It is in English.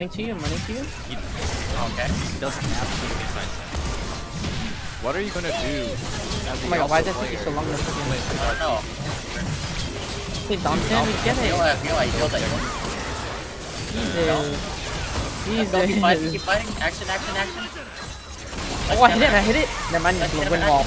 Running to you, I'm running to you. He Okay. He doesn't absolutely sidestep. What are you gonna do? as Oh my god, why Yasuo does it take you so long to freaking... I don't know. Hey, Dante, oh, we get I it. like, I feel like I that one. Jesus. Keep fighting, keep fighting. Action, action, action. Let's Oh, I hit it, I hit it. Never mind, Let's the hit win wall.